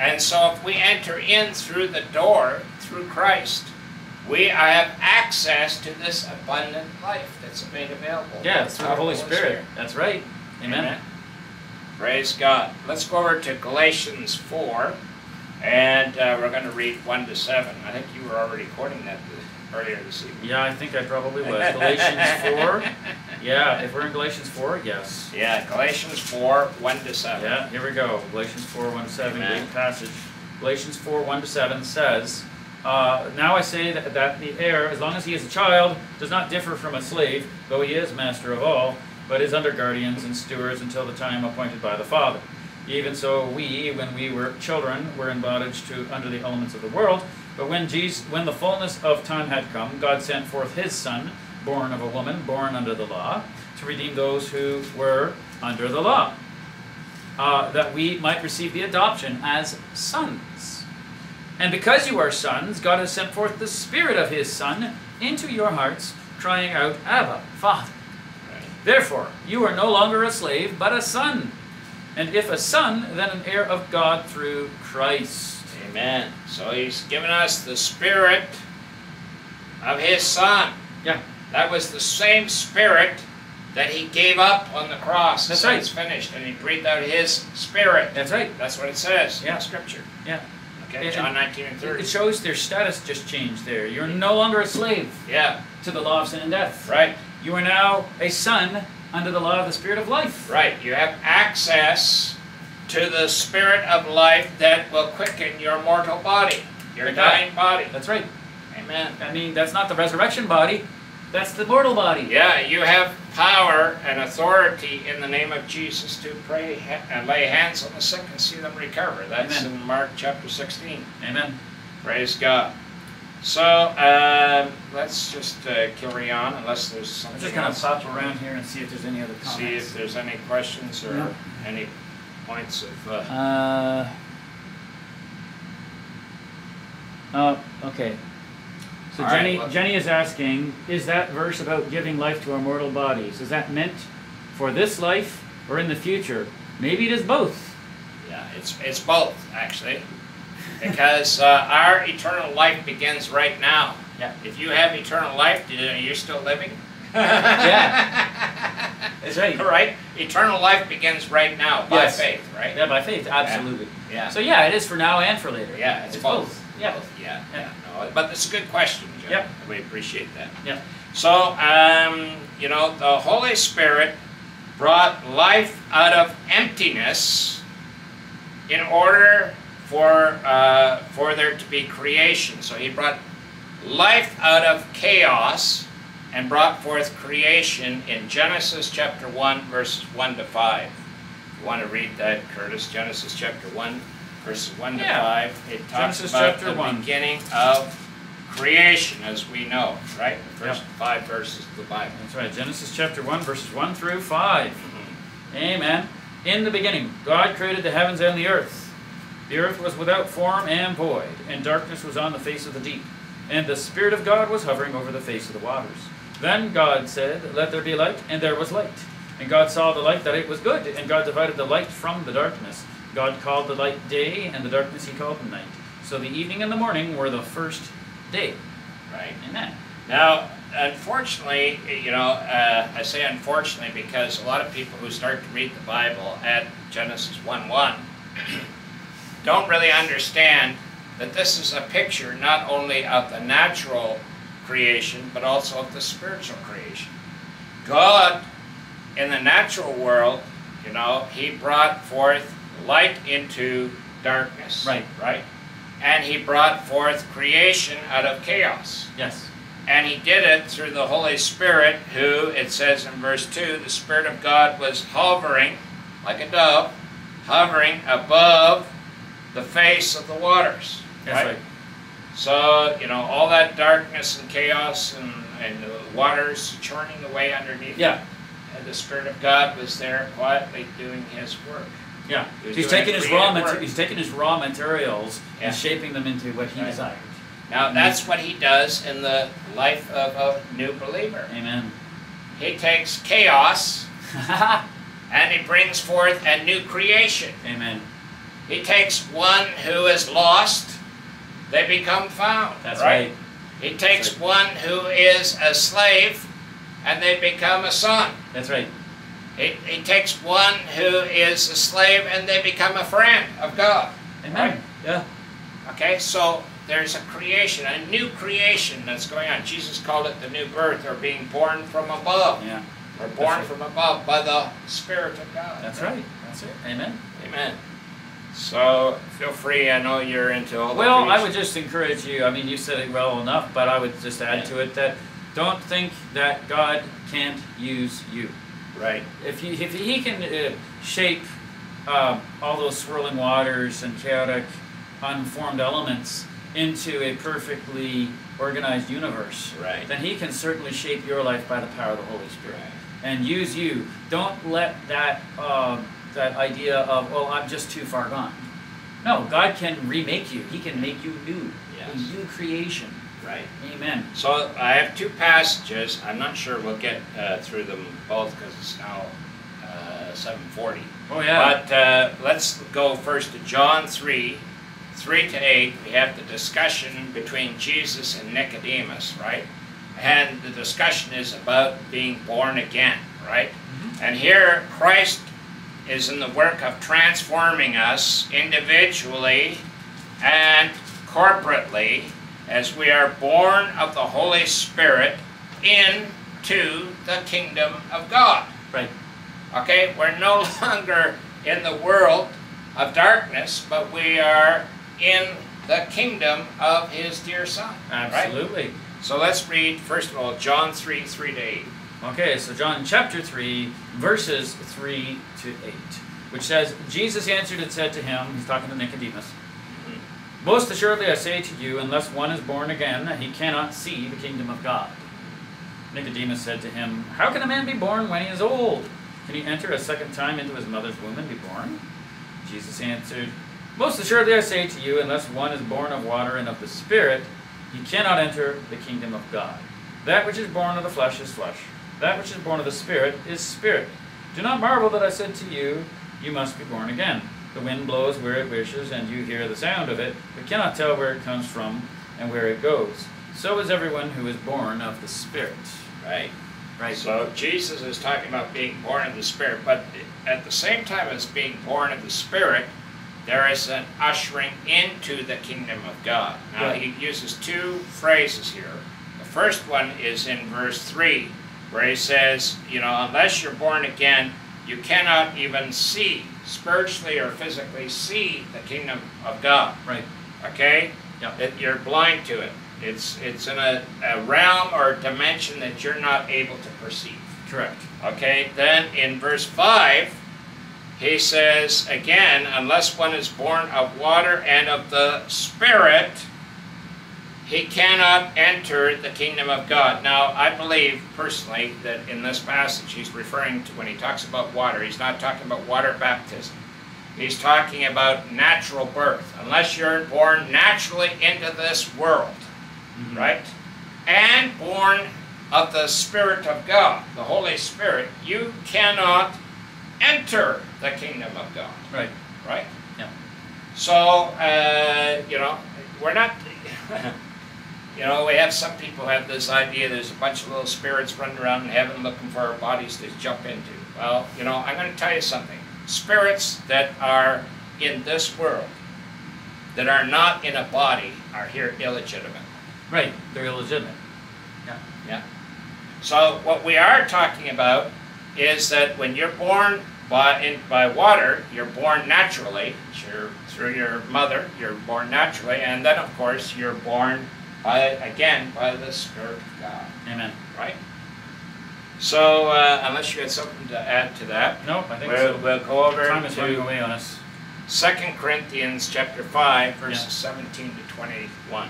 And so if we enter in through the door, through Christ, we have access to this abundant life that's made available.
Yeah, it's through the Holy Spirit. That's right. Amen.
Praise God. Let's go over to Galatians 4, and uh, we're going to read 1 to 7. I think you were already quoting that th- earlier this evening.
Yeah, I think I probably was. Galatians 4. Yeah, if we're in Galatians 4, yes.
Yeah, Galatians 4, 1 to 7.
Yeah, here we go. Galatians 4, 1 to 7,
Amen.
great passage. Galatians 4, 1 to 7 says, uh, Now I say that, that the heir, as long as he is a child, does not differ from a slave, though he is master of all, but is under guardians and stewards until the time appointed by the Father. Even so, we, when we were children, were in bondage to under the elements of the world. But when Jesus, when the fullness of time had come, God sent forth His Son, born of a woman, born under the law, to redeem those who were under the law, uh, that we might receive the adoption as sons. And because you are sons, God has sent forth the Spirit of His Son into your hearts, crying out, Abba, Father. Therefore, you are no longer a slave, but a son. And if a son, then an heir of God through Christ.
Amen. So he's given us the Spirit of his Son.
Yeah.
That was the same Spirit that he gave up on the cross.
That's
So
right.
It's finished, and he breathed out his Spirit.
That's right.
That's what it says
Yeah.
in Scripture.
Yeah.
Okay,
And-
John 19 and 30.
It shows their status just changed there. You're no longer a slave
Yeah,
to the law of sin and death.
right,
You are now a son under the law of the Spirit of life.
right. You have access to the Spirit of life that will quicken your mortal body, your
that.
dying body.
That's right.
Amen.
I mean, that's not the resurrection body, that's the mortal body.
Yeah, you have power and authority in the name of Jesus to pray and uh, lay hands on the sick and see them recover. That's
Amen.
in Mark chapter 16.
Amen.
Praise God. So um, let's just uh, carry on, unless there's something.
I'm just going to pop around here and see if there's any other comments.
See if there's any questions or any points of. Uh,
Uh, oh, okay. So
right,
Jenny,
well-
Jenny is asking, is that verse about giving life to our mortal bodies, is that meant for this life or in the future? Maybe it is both.
yeah, it's it's both actually, because uh, our eternal life begins right now.
Yeah.
If you have eternal life, you're still living.
Yeah. That's right.
right? Eternal life begins right now by
Yes.
faith, right?
Yeah, by faith, absolutely.
Yeah.
So yeah, it is for now and for later.
Yeah, it's, both.
Yeah.
Both, Yeah,
Yeah.
yeah. No, but it's a good question, Joe.
Yep.
We appreciate that.
Yeah.
So, um, you know, the Holy Spirit brought life out of emptiness in order for uh, for there to be creation. So he brought life out of chaos and brought forth creation in Genesis chapter 1, verses 1 to 5. If you want to read that, Curtis, Genesis chapter 1, verses 1 to
Yeah.
5. It talks
Genesis
about the
1.
beginning of creation as we know, right? The first
Yep.
five verses of the Bible.
That's right. Genesis chapter 1, verses 1 through 5.
Mhm.
Amen. In the beginning, God created the heavens and the earth. The earth was without form and void, and darkness was on the face of the deep. And the Spirit of God was hovering over the face of the waters. Then God said, Let there be light, and there was light. And God saw the light that it was good, and God divided the light from the darkness. God called the light day, and the darkness he called night. So the evening and the morning were the first day.
Right.
Amen.
Now, unfortunately, you know, uh, I say unfortunately because a lot of people who start to read the Bible at Genesis 1 1 don't really understand that this is a picture not only of the natural creation, but also of the spiritual creation. God, in the natural world, you know, He brought forth light into darkness.
Right.
Right? And He brought forth creation out of chaos.
Yes.
And he did it through the Holy Spirit, who, it says in verse 2, the Spirit of God was hovering, like a dove, hovering above the face of the waters.
That's right.
So, you know, all that darkness and chaos and and the waters churning away underneath.
Yeah,
And the Spirit of God was there quietly doing His work.
yeah.
He
He's taking his raw
work.
he's taking his raw materials
Yeah.
and shaping them into what he
Right.
desired.
Now that's what He does in the life of a new believer.
Amen.
He takes chaos and He brings forth a new creation.
Amen.
He takes one who is lost, they become found.
That's right.
He takes one who is a slave, and they become a son.
That's right.
He, he takes one who is a slave, and they become a friend of God.
Amen.
Right.
Yeah.
Okay, so there's a creation, a new creation that's going on. Jesus called it the new birth, or being born from above.
Yeah.
We're born
right.
from above by the Spirit of God.
That's right. That's it. Amen.
Amen. So feel free. I know you're into all
Well, I would just encourage you. I mean, you said it well enough, but I would just add
Yeah.
to it that don't think that God can't use you.
right.
If he, if he can uh, shape uh, all those swirling waters and chaotic, unformed elements into a perfectly organized universe,
Right.
then he can certainly shape your life by the power of the Holy Spirit
Right.
and use you. Don't let that uh, that idea of well, I'm just too far gone. No, God can remake you. He can make you new,
Yes.
a new creation.
Right.
Amen.
So I have two passages. I'm not sure we'll get uh, through them both because it's now uh, 7:40.
Oh yeah.
But uh, let's go first to John 3, 3 to 8. We have the discussion between Jesus and Nicodemus, right? And the discussion is about being born again, right? And here Christ is in the work of transforming us individually and corporately as we are born of the Holy Spirit into the kingdom of God.
right.
Okay, we're no longer in the world of darkness, but we are in the kingdom of His dear Son. Right?
Absolutely.
So let's read first of all John three three to eight.
Okay, so John chapter 3, verses 3 to 8, which says, Jesus answered and said to him, he's talking to Nicodemus, Most assuredly I say to you, unless one is born again, he cannot see the kingdom of God. Nicodemus said to him, How can a man be born when he is old? Can he enter a second time into his mother's womb and be born? Jesus answered, Most assuredly I say to you, unless one is born of water and of the Spirit, he cannot enter the kingdom of God. That which is born of the flesh is flesh. That which is born of the Spirit is spirit. Do not marvel that I said to you, You must be born again. The wind blows where it wishes, and you hear the sound of it, but cannot tell where it comes from and where it goes. So is everyone who is born of the Spirit.
Right.
Right.
So Jesus is talking about being born of the Spirit, but at the same time as being born of the Spirit, there is an ushering into the kingdom of God. Now
Right.
he uses two phrases here. The first one is in verse three, where he says, you know, unless you're born again, you cannot even see spiritually or physically see the kingdom of God.
Right.
Okay?
Yeah.
That you're blind to it. It's it's in a, a realm or dimension that you're not able to perceive.
Correct.
Okay, then in verse 5, he says again, unless one is born of water and of the Spirit, he cannot enter the kingdom of God. Now, I believe personally that in this passage he's referring to when he talks about water, he's not talking about water baptism. He's talking about natural birth. Unless you're born naturally into this world,
Mhm.
right? And born of the Spirit of God, the Holy Spirit, you cannot enter the kingdom of God,
Right.
right?
Yeah.
So, uh, you know, we're not, you know, we have some people have this idea there's a bunch of little spirits running around in heaven looking for our bodies to jump into. Well, you know, I'm going to tell you something. Spirits that are in this world, that are not in a body, are here illegitimate.
Right. They're illegitimate. Yeah. Yeah.
So what we are talking about is that when you're born by in, by water, you're born naturally. You're, through your mother, you're born naturally, and then of course you're born by again by the Spirit of God,
Amen.
right? So uh, unless you had something to add to that,
Nope, I think
we'll,
so.
we'll go over
Time is running away on us.
Second Corinthians chapter five, verses
Yeah.
seventeen to twenty-one.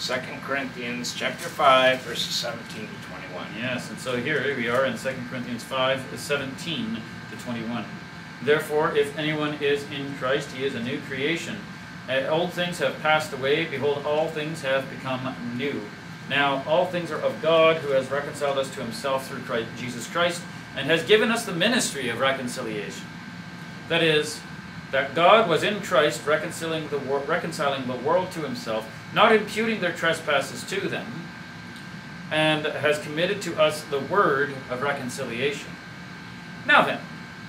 2 Corinthians chapter 5, verses 17 to 21.
Yes, and so here we are in 2 Corinthians 5 17 to 21. Therefore, if anyone is in Christ, he is a new creation. Old things have passed away. Behold, all things have become new. Now, all things are of God, who has reconciled us to himself through Christ, Jesus Christ, and has given us the ministry of reconciliation. That is, that God was in Christ reconciling the, reconciling the world to himself, not imputing their trespasses to them, and has committed to us the word of reconciliation. Now then,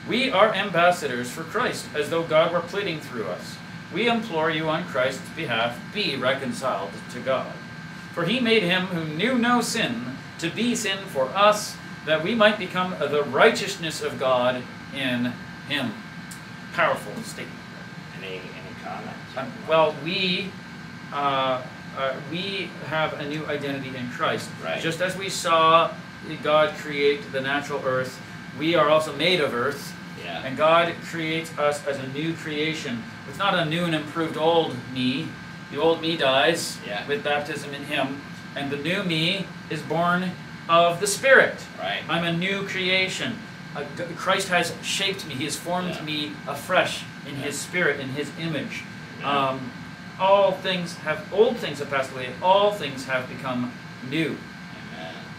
we are ambassadors for Christ, as though God were pleading through us. We implore you on Christ's behalf, be reconciled to God. For he made him who knew no sin to be sin for us, that we might become the righteousness of God in him. Powerful statement.
Any, any comments?
Uh, well, we uh, uh, we have a new identity in Christ.
Right.
Just as we saw God create the natural earth, we are also made of earth,
Yeah.
and God creates us as a new creation. It's not a new and improved old me. The old me dies
Yeah.
with baptism in Him, and the new me is born of the Spirit.
Right.
I'm a new creation. Uh, Christ has shaped me. He has formed
Yeah.
me afresh in. His Spirit, in His image. Um, all things have, old things have passed away. All things have become new.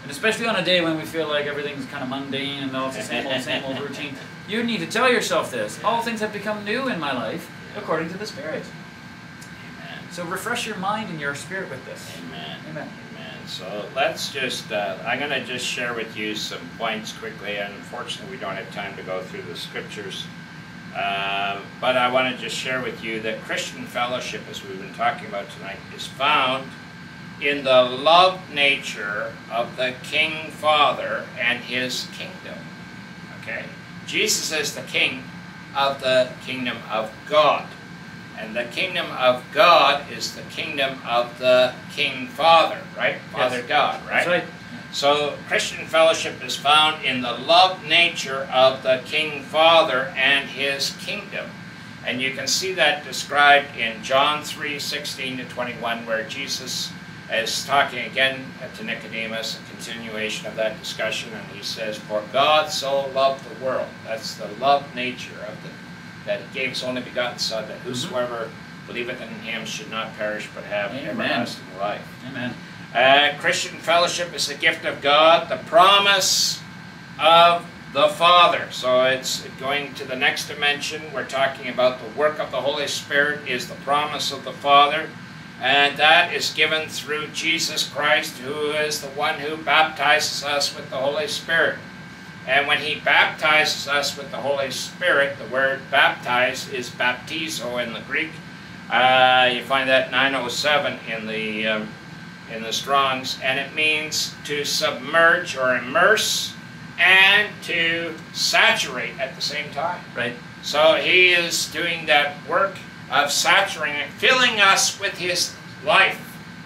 And especially on a day when we feel like everything's kind of mundane and all it's the same old, same old routine, you need to tell yourself this. All things have become new in my life according to the Spirit.
Amen.
So refresh your mind and your spirit with this.
Amen.
Amen.
Amen. So let's just, uh, I'm going to just share with you some points quickly. And unfortunately, we don't have time to go through the scriptures. Um, but I want to just share with you that Christian fellowship, as we've been talking about tonight, is found in the love nature of the King Father and his kingdom. Okay? Jesus is the king of the kingdom of God. And the kingdom of God is the kingdom of the King Father, right? Father God, right?
That's right.
So Christian fellowship is found in the love nature of the King Father and his kingdom. And you can see that described in John 3, 16 to 21, where Jesus is talking again to Nicodemus, a continuation of that discussion, and he says, For God so loved the world. That's the love nature of the that he gave his only begotten Son, that whosoever believeth in him should not perish but have
Amen.
everlasting life.
Amen.
Uh, Christian fellowship is a gift of God, the promise of the Father. So it's going to the next dimension. We're talking about the work of the Holy Spirit is the promise of the Father. And that is given through Jesus Christ, who is the one who baptizes us with the Holy Spirit. And when he baptizes us with the Holy Spirit, the word baptize is baptizo in the Greek. Uh, you find that 907 in the um, in the Strongs, and it means to submerge or immerse and to saturate at the same time.
Right.
So he is doing that work of saturating, filling us with his life.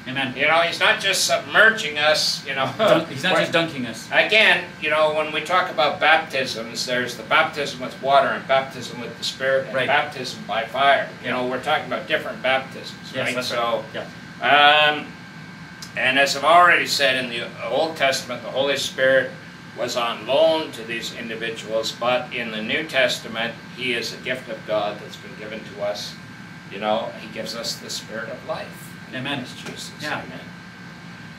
Amen.
You know, he's not just submerging us, you know.
He's not just dunking us.
Again, you know, when we talk about baptisms, there's the baptism with water and baptism with the Spirit and
Right.
baptism by fire. You know, we're talking about different baptisms,
Yes,
right? so,
right. Yeah.
um, and as I've already said in the Old Testament, the Holy Spirit was on loan to these individuals, but in the New Testament, He is a gift of God that's been given to us. You know, He gives us the Spirit of life.
Amen.
It's Jesus.
Yeah.
Amen.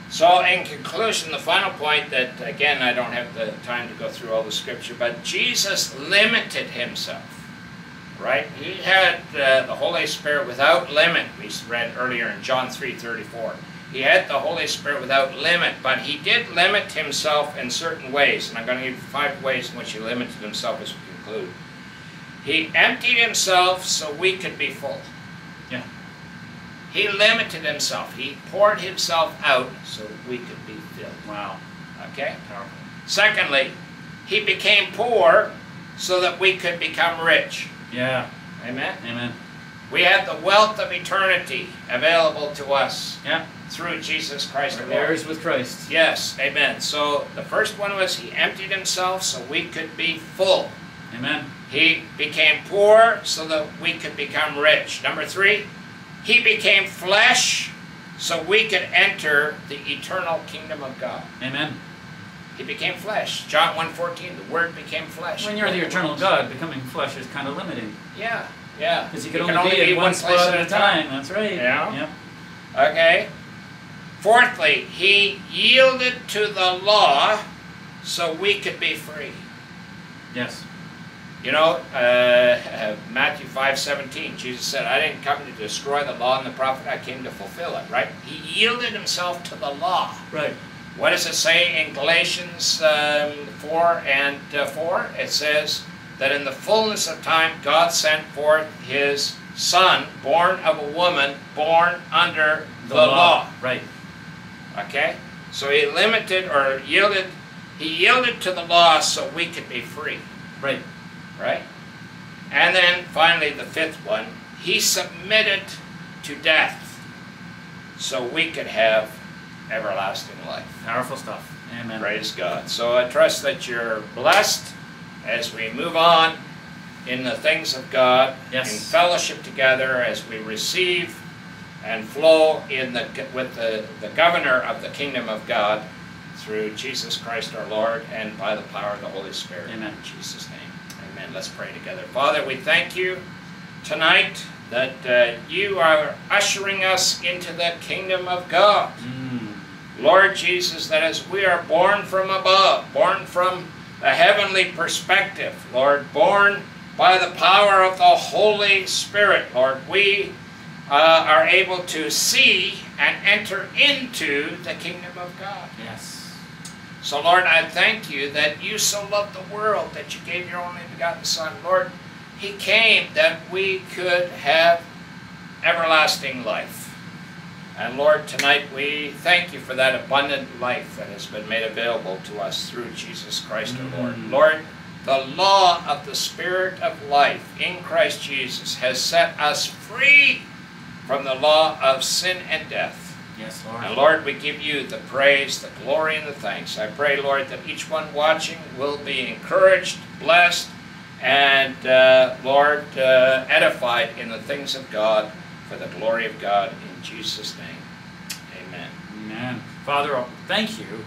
So, in conclusion, the final point that, again, I don't have the time to go through all the scripture, but Jesus limited himself, right? He had uh, the Holy Spirit without limit, we read earlier in John 3.34. He had the Holy Spirit without limit, but he did limit himself in certain ways, and I'm going to give you five ways in which he limited himself as we conclude. He emptied himself so we could be full.
Yeah.
He limited himself. He poured himself out so we could be filled.
Wow.
Okay?
Powerful.
Secondly, he became poor so that we could become rich.
Yeah.
Amen?
Amen.
We have the wealth of eternity available to us
Yeah.
through Jesus Christ
We're
Lord.
heirs with Christ.
Yes, amen. So the first one was he emptied himself so we could be full.
Amen.
He became poor so that we could become rich. Number three, he became flesh so we could enter the eternal kingdom of God.
Amen.
He became flesh. John 1.14, the Word became flesh.
When you're the eternal God, becoming flesh is kind of limiting.
Yeah, yeah.
Because you can
He
only, be in one
place
spot at a time. That's right.
Yeah.
Yep.
Okay. Fourthly, he yielded to the law so we could be free.
Yes.
You know, uh, uh, Matthew 5:17, Jesus said, "I didn't come to destroy the law and the prophet; I came to fulfill it." Right? He yielded himself to the law.
Right.
What does it say in Galatians um, 4 and uh, 4? It says that in the fullness of time, God sent forth His Son, born of a woman, born under the, law.
Right.
Okay? So he limited or yielded, he yielded to the law so we could be free,
Right.
Right? And then finally, the fifth one, he submitted to death so we could have everlasting life.
Powerful stuff. Amen.
Praise God. So I trust that you're blessed as we move on in the things of God,
Yes.
in fellowship together, as we receive and flow in the with the, the governor of the kingdom of God through Jesus Christ our Lord and by the power of the Holy Spirit.
Amen.
In Jesus' name. Let's pray together. Father, we thank you tonight that uh, you are ushering us into the kingdom of God.
Mm.
Lord Jesus, that as we are born from above, born from a heavenly perspective, Lord, born by the power of the Holy Spirit, Lord, we uh, are able to see and enter into the kingdom of God.
Yes.
So, Lord, I thank you that you so loved the world that you gave your only begotten Son. Lord, He came that we could have everlasting life. And Lord, tonight we thank you for that abundant life that has been made available to us through Jesus Christ our Lord.
Mm.
Lord, the law of the Spirit of life in Christ Jesus has set us free from the law of sin and death.
Yes, Lord.
And Lord, we give you the praise, the glory, and the thanks. I pray, Lord, that each one watching will be encouraged, blessed, and, uh, Lord, uh, edified in the things of God for the glory of God in Jesus' name. Amen.
Amen. Father, uh, thank you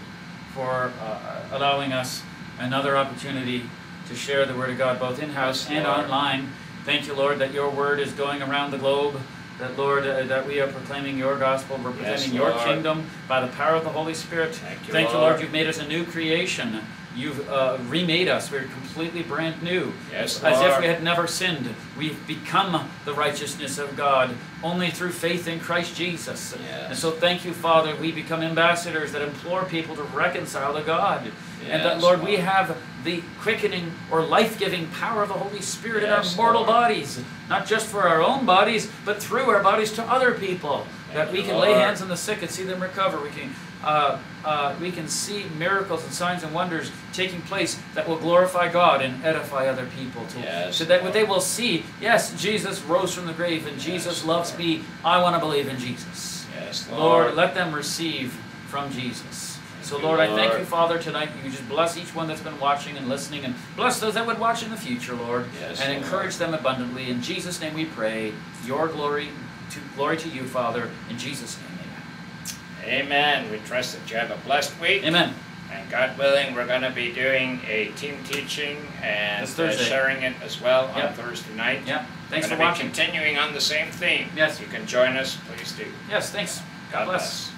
for uh, allowing us another opportunity to share the Word of God both in house
Yes,
and
Lord.
online. Thank you, Lord, that your Word is going around the globe. That, Lord, uh, that we are proclaiming your gospel, representing your
Lord.
kingdom by the power of the Holy Spirit.
Thank you,
Thank you,
Lord.
Lord, you've made us a new creation. You've uh, remade us. We're completely brand new.
Yes,
As if we had never sinned. We've become the righteousness of God only through faith in Christ Jesus.
Yes.
And so thank you, Father. We become ambassadors that implore people to reconcile to God. And that, Lord, we have the quickening or life giving power of the Holy Spirit in our mortal
Lord.
bodies. Not just for our own bodies, but through our bodies to other people. that we can lay hands on the sick and see them recover. We can, uh, uh, we can see miracles and signs and wonders taking place that will glorify God and edify other people. To,
Yes,
so that
what
they will see, yes, Jesus rose from the grave and Jesus loves
Lord.
me. I want to believe in Jesus.
Yes, Lord.
Lord, let them receive from Jesus. So, Lord, I thank you, Father, tonight. You just bless each one that's been watching and listening, and bless those that would watch in the future, Lord,
Yes,
and
Lord.
encourage them abundantly. In Jesus' name we pray. Your glory to glory to you, Father. In Jesus' name,
Amen. Amen. We trust that you have a blessed week.
amen.
And God willing, we're going to be doing a team teaching and uh, sharing it as well on Thursday night.
Yeah. Thanks
we're
for watching.
continuing on the same theme.
Yes.
You can join us, please do.
Yes. Thanks. God
God
bless.
bless.